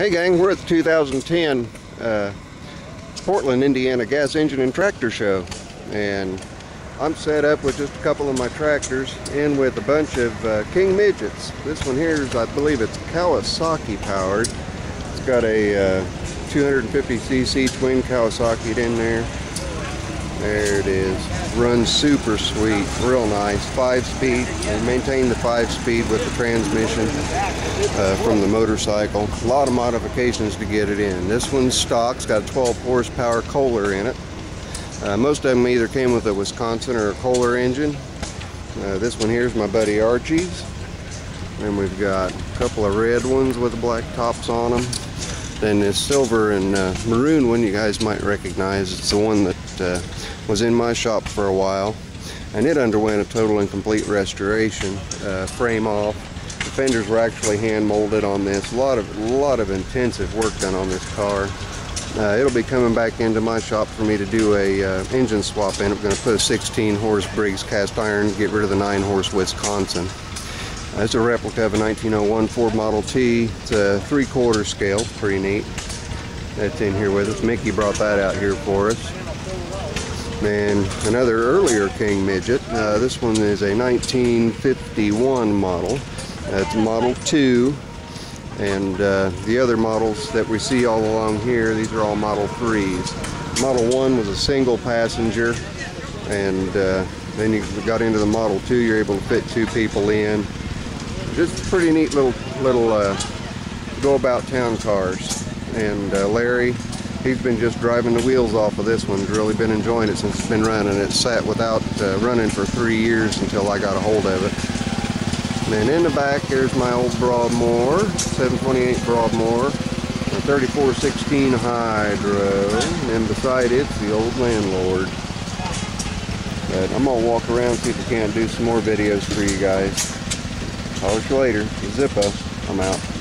Hey gang, we're at the 2010 uh, Portland, Indiana Gas Engine and Tractor Show. And I'm set up with just a couple of my tractors and with a bunch of uh, King Midgets. This one here is, I believe it's Kawasaki powered. It's got a uh, 250cc twin Kawasaki in there. There it is. Runs super sweet, real nice. Five speed. We maintain the five speed with the transmission uh, from the motorcycle. A lot of modifications to get it in. This one's stock. It's got a 12 horsepower Kohler in it. Uh, most of them either came with a Wisconsin or a Kohler engine. Uh, this one here is my buddy Archie's. And we've got a couple of red ones with black tops on them. Then this silver and uh, maroon one you guys might recognize. It's the one that uh, was in my shop for a while. And it underwent a total and complete restoration. Uh, frame off. The fenders were actually hand molded on this. A lot of, a lot of intensive work done on this car. Uh, it'll be coming back into my shop for me to do a uh, engine swap in. I'm going to put a 16 horse Briggs cast iron, get rid of the 9 horse Wisconsin. That's a replica of a 1901 Ford Model T. It's a three quarter scale, pretty neat. That's in here with us. Mickey brought that out here for us. And another earlier King Midget. Uh, this one is a 1951 model. That's Model 2. And uh, the other models that we see all along here, these are all Model 3s. Model 1 was a single passenger. And uh, then you got into the Model 2, you're able to fit two people in just pretty neat little little uh, go about town cars. And uh, Larry he's been just driving the wheels off of this one. Really been enjoying it since it's been running. It sat without uh, running for three years until I got a hold of it. And then in the back here's my old Broadmoor 728 Broadmoor a 3416 Hydro. And beside it's the old landlord. But I'm gonna walk around see if I can't do some more videos for you guys Holler you later. Zippo. I'm out.